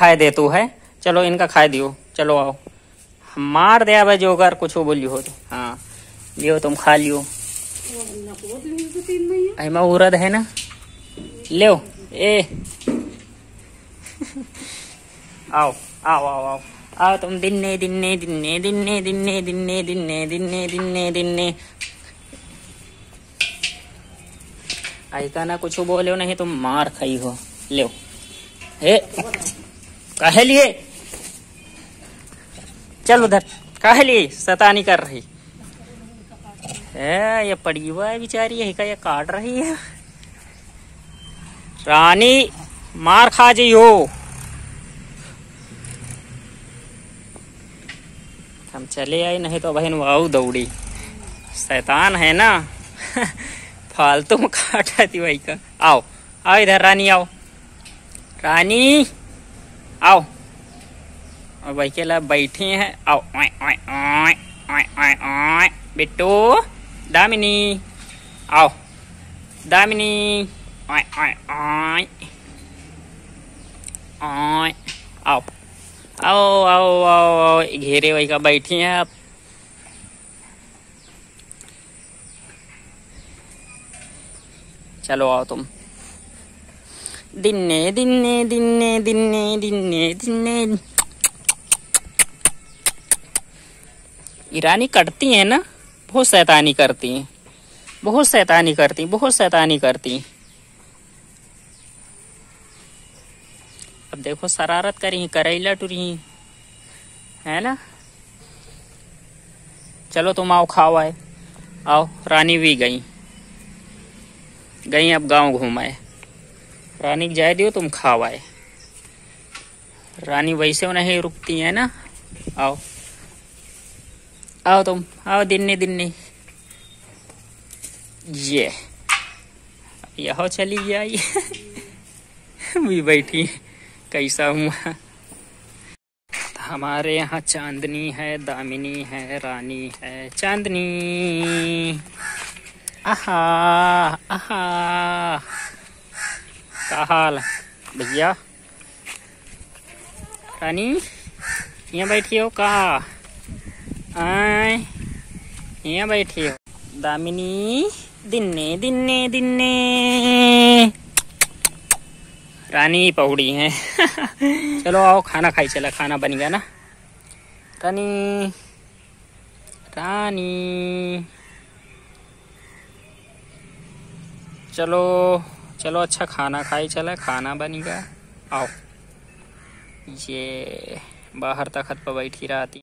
खाए दे तू है। चलो इनका खाए दियो। चलो आओ। मार दे भाई जो अगर कुछ बोलियो हो तो हाँ। लियो, तुम खा लियो। में उरद है ना। ले ए। आओ आओ आओ आओ। आओ तुम दिन्ने दिन्ने दिन्ने दिन्ने दिन्ने दिन्ने दिन्ने दिन्ने दिन्ने दिन्ने। का ना, कुछ बोले नहीं, तुम मार खाई हो। ले हे कहे लिए? चल उधर। कहे लिए? सतानी कर रही। है, ये पड़ी हुआ है बेचारी, यही का ये काट रही है। रानी, मार खा जी हो हम चले आए, नहीं तो बहन वाऊ दौड़ी। शैतान है ना? फालतू में काटा थी वही का। आओ आओ इधर, रानी, आओ। रानी! आओ। और भाई के लिए बैठी हैं। आओ, ओए ओए ओए ओए ओए ओए। बिट्टू, दामिनी, आओ। दामिनी, ओए ओए ओए ओए, आओ। आओ आओ आओ आओ, घेरे वही का बैठी हैं आप। चलो आओ तुम। दिन्ने दिन्ने दिन्ने दिन्ने दिन्ने दिन्ने ईरानी कटती हैं ना? बहुत शैतानी करती हैं। बहुत शैतानी करती, बहुत शैतानी करती। अब देखो, शरारत करी, करैला टुरी। है ना? चलो, तुम आओ, खाओ आए। आओ, रानी भी गई। गई अब गाँव घूमाए रानी जाए दियो तुम खावाए रानी वैसे नहीं रुकती है ना। आओ। आओ तुम, आओ दिन्ने दिन्ने। ये। यह चली जाई भी बैठी, कैसा हुआ? हमारे यहाँ चांदनी है, दामिनी है, रानी है, चांदनी। आहा आहा। का हाल भैया रानी यहाँ बैठी हो कहा यहाँ बैठी हो दामिनी दिन्ने दिन्ने दिन्ने रानी पौड़ी है चलो आओ खाना खाई चला खाना बन गया ना रानी रानी चलो चलो अच्छा खाना खाई चला खाना बनेगा आओ। ये बाहर तखत पर बैठी रहती।